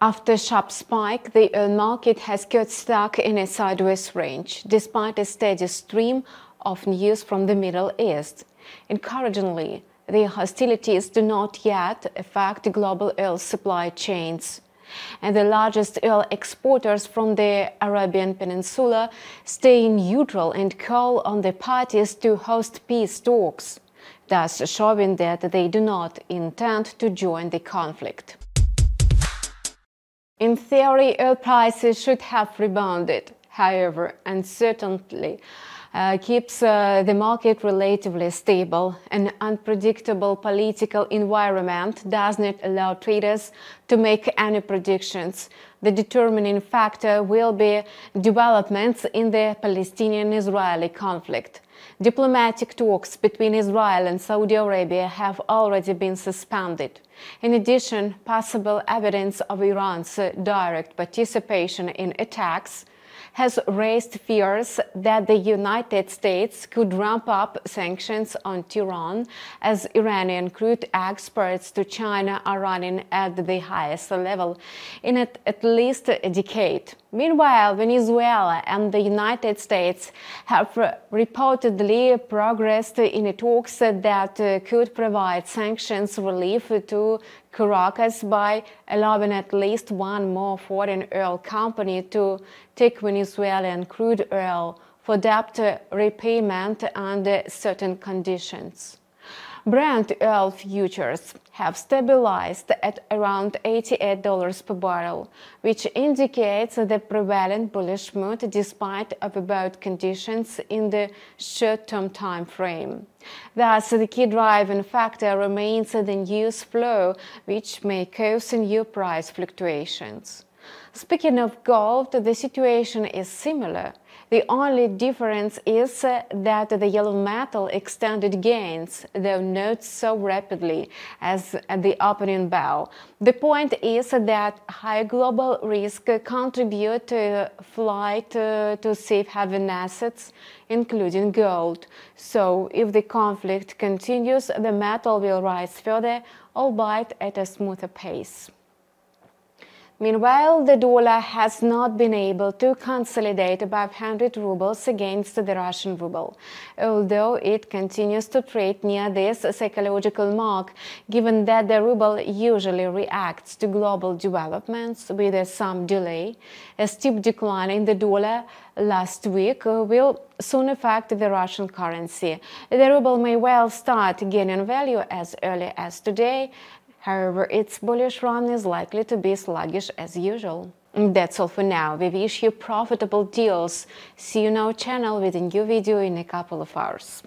After a sharp spike, the oil market has got stuck in a sideways range, despite a steady stream of news from the Middle East. Encouragingly, the hostilities do not yet affect global oil supply chains. And the largest oil exporters from the Arabian Peninsula stay neutral and call on the parties to host peace talks, thus showing that they do not intend to join the conflict. In theory, oil prices should have rebounded. However, uncertainty keeps uh, the market relatively stable. An unpredictable political environment does not allow traders to make any predictions. The determining factor will be developments in the Palestinian-Israeli conflict. Diplomatic talks between Israel and Saudi Arabia have already been suspended. In addition, possible evidence of Iran's direct participation in attacks has raised fears that the United States could ramp up sanctions on Tehran as Iranian crude exports to China are running at the highest level in at, at least a decade. Meanwhile, Venezuela and the United States have reportedly progressed in talks that uh, could provide sanctions relief to Caracas by allowing at least one more foreign oil company to take Venezuelan crude oil for debt repayment under certain conditions. Brent oil futures have stabilized at around $88 per barrel, which indicates the prevalent bullish mood despite overbought conditions in the short-term time frame. Thus, the key driving factor remains the news flow, which may cause new price fluctuations. Speaking of gold, the situation is similar. The only difference is uh, that the yellow metal extended gains, though not so rapidly as at the opening bow. The point is that high global risk contribute to flight uh, to safe haven assets, including gold. So if the conflict continues, the metal will rise further, albeit at a smoother pace. Meanwhile, the dollar has not been able to consolidate above 100 rubles against the Russian ruble, although it continues to trade near this psychological mark, given that the ruble usually reacts to global developments with some delay. A steep decline in the dollar last week will soon affect the Russian currency. The ruble may well start gaining value as early as today, However, its bullish run is likely to be sluggish as usual. That's all for now. We wish you profitable deals. See you on our channel with a new video in a couple of hours.